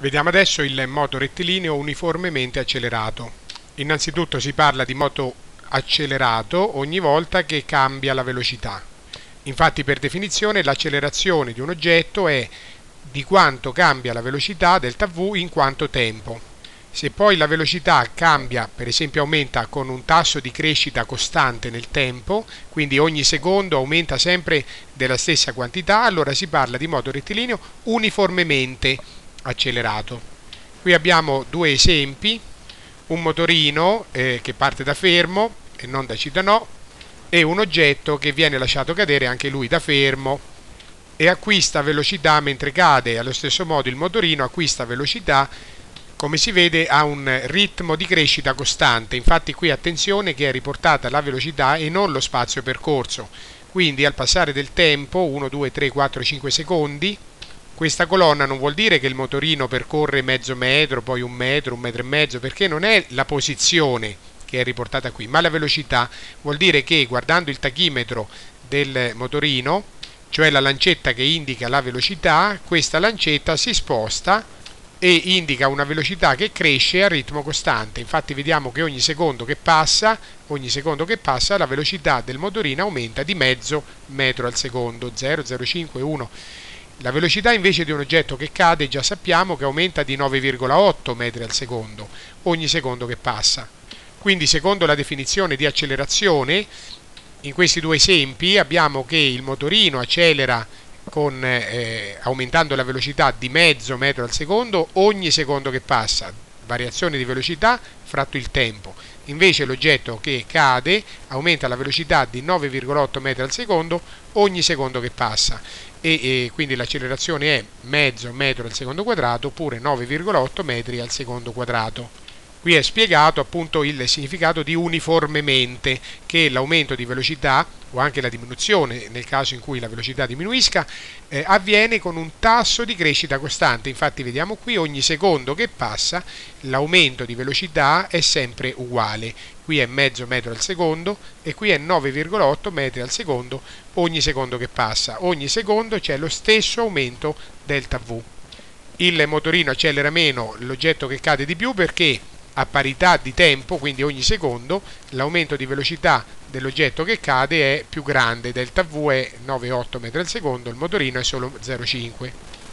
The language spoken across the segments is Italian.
Vediamo adesso il moto rettilineo uniformemente accelerato. Innanzitutto si parla di moto accelerato ogni volta che cambia la velocità. Infatti per definizione l'accelerazione di un oggetto è di quanto cambia la velocità delta v in quanto tempo. Se poi la velocità cambia, per esempio aumenta con un tasso di crescita costante nel tempo, quindi ogni secondo aumenta sempre della stessa quantità, allora si parla di moto rettilineo uniformemente accelerato. Qui abbiamo due esempi, un motorino eh, che parte da fermo e non da citanò e un oggetto che viene lasciato cadere anche lui da fermo e acquista velocità mentre cade. Allo stesso modo il motorino acquista velocità come si vede ha un ritmo di crescita costante, infatti qui attenzione che è riportata la velocità e non lo spazio percorso, quindi al passare del tempo, 1, 2, 3, 4, 5 secondi, questa colonna non vuol dire che il motorino percorre mezzo metro, poi un metro, un metro e mezzo, perché non è la posizione che è riportata qui, ma la velocità vuol dire che guardando il tachimetro del motorino, cioè la lancetta che indica la velocità, questa lancetta si sposta e indica una velocità che cresce a ritmo costante. Infatti vediamo che ogni secondo che passa, ogni secondo che passa la velocità del motorino aumenta di mezzo metro al secondo, 0, 0,5, 1. La velocità invece di un oggetto che cade già sappiamo che aumenta di 9,8 metri al secondo ogni secondo che passa. Quindi secondo la definizione di accelerazione, in questi due esempi abbiamo che il motorino accelera con, eh, aumentando la velocità di mezzo metro al secondo ogni secondo che passa, variazione di velocità fratto il tempo. Invece l'oggetto che cade aumenta la velocità di 9,8 metri al secondo ogni secondo che passa e, e quindi l'accelerazione è mezzo metro al secondo quadrato oppure 9,8 metri al secondo quadrato. Qui è spiegato appunto il significato di uniformemente, che l'aumento di velocità o anche la diminuzione nel caso in cui la velocità diminuisca eh, avviene con un tasso di crescita costante. Infatti vediamo qui ogni secondo che passa l'aumento di velocità è sempre uguale. Qui è mezzo metro al secondo e qui è 9,8 metri al secondo ogni secondo che passa. Ogni secondo c'è lo stesso aumento delta V. Il motorino accelera meno l'oggetto che cade di più perché a parità di tempo, quindi ogni secondo, l'aumento di velocità dell'oggetto che cade è più grande, delta V è 9,8 metri al secondo, il motorino è solo 0,5.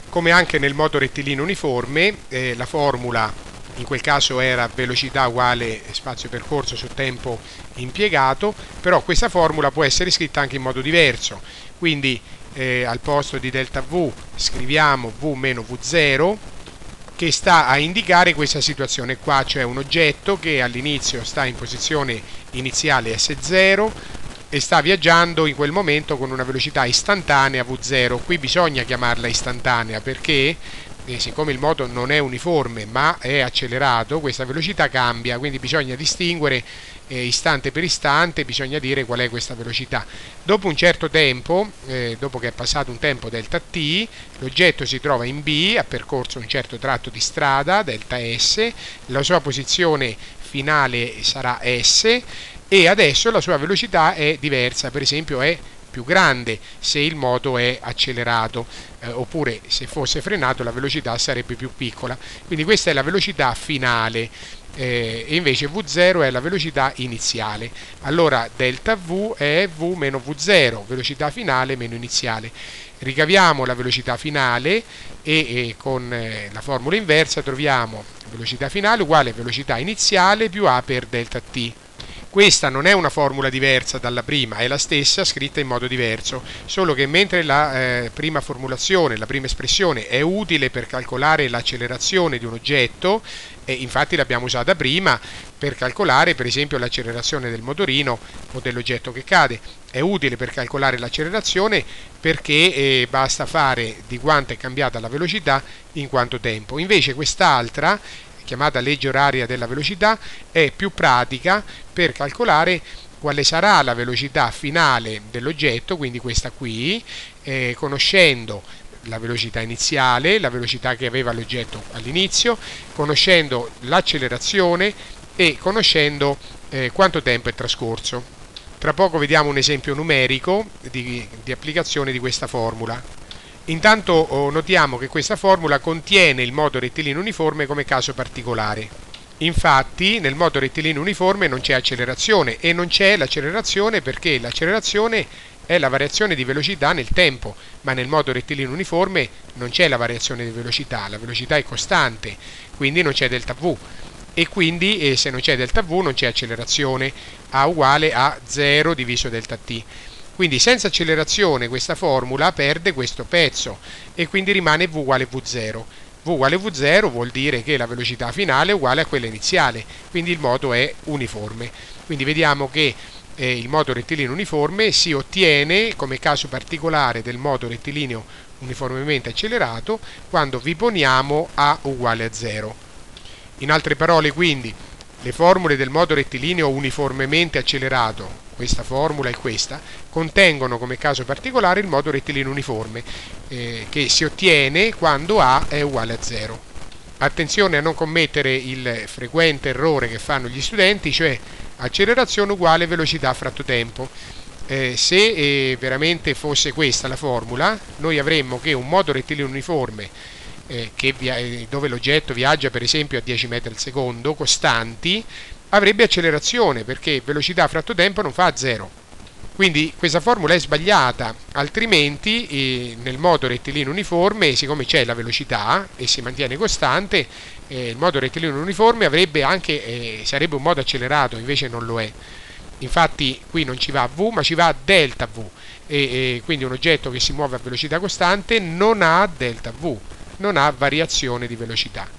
Come anche nel moto rettilineo uniforme, eh, la formula in quel caso era velocità uguale spazio percorso su tempo impiegato, però questa formula può essere scritta anche in modo diverso, quindi eh, al posto di delta V scriviamo V meno V0 che sta a indicare questa situazione qua, cioè un oggetto che all'inizio sta in posizione iniziale S0 e sta viaggiando in quel momento con una velocità istantanea V0. Qui bisogna chiamarla istantanea perché eh, siccome il moto non è uniforme ma è accelerato, questa velocità cambia, quindi bisogna distinguere eh, istante per istante, bisogna dire qual è questa velocità. Dopo un certo tempo, eh, dopo che è passato un tempo delta t, l'oggetto si trova in B, ha percorso un certo tratto di strada, delta S, la sua posizione finale sarà S e adesso la sua velocità è diversa, per esempio è più grande se il moto è accelerato eh, oppure se fosse frenato la velocità sarebbe più piccola quindi questa è la velocità finale eh, invece V0 è la velocità iniziale. Allora delta V è V meno V0 velocità finale meno iniziale. Ricaviamo la velocità finale e, e con eh, la formula inversa troviamo velocità finale uguale velocità iniziale più A per delta T questa non è una formula diversa dalla prima, è la stessa scritta in modo diverso, solo che mentre la eh, prima formulazione, la prima espressione è utile per calcolare l'accelerazione di un oggetto, e infatti l'abbiamo usata prima per calcolare per esempio l'accelerazione del motorino o dell'oggetto che cade, è utile per calcolare l'accelerazione perché eh, basta fare di quanto è cambiata la velocità in quanto tempo. Invece quest'altra chiamata legge oraria della velocità, è più pratica per calcolare quale sarà la velocità finale dell'oggetto, quindi questa qui, eh, conoscendo la velocità iniziale, la velocità che aveva l'oggetto all'inizio, conoscendo l'accelerazione e conoscendo eh, quanto tempo è trascorso. Tra poco vediamo un esempio numerico di, di applicazione di questa formula. Intanto oh, notiamo che questa formula contiene il modo rettilineo uniforme come caso particolare. Infatti nel modo rettilineo uniforme non c'è accelerazione e non c'è l'accelerazione perché l'accelerazione è la variazione di velocità nel tempo, ma nel modo rettilineo uniforme non c'è la variazione di velocità, la velocità è costante, quindi non c'è delta V e quindi eh, se non c'è delta V non c'è accelerazione, A uguale a 0 diviso delta t. Quindi senza accelerazione questa formula perde questo pezzo e quindi rimane v uguale v0. v uguale v0 vuol dire che la velocità finale è uguale a quella iniziale, quindi il modo è uniforme. Quindi vediamo che eh, il modo rettilineo uniforme si ottiene come caso particolare del modo rettilineo uniformemente accelerato quando vi poniamo a uguale a 0. In altre parole quindi le formule del modo rettilineo uniformemente accelerato questa formula e questa, contengono come caso particolare il modo rettilineo uniforme, eh, che si ottiene quando A è uguale a 0. Attenzione a non commettere il frequente errore che fanno gli studenti, cioè accelerazione uguale velocità fratto tempo. Eh, se eh, veramente fosse questa la formula, noi avremmo che un modo rettilineo uniforme dove l'oggetto viaggia per esempio a 10 metri al secondo, costanti, avrebbe accelerazione perché velocità fratto tempo non fa 0. Quindi questa formula è sbagliata, altrimenti eh, nel modo rettilineo uniforme, siccome c'è la velocità e si mantiene costante, eh, il modo rettilineo uniforme anche, eh, sarebbe un modo accelerato, invece non lo è. Infatti qui non ci va v, ma ci va delta v, e, e quindi un oggetto che si muove a velocità costante non ha delta v, non ha variazione di velocità.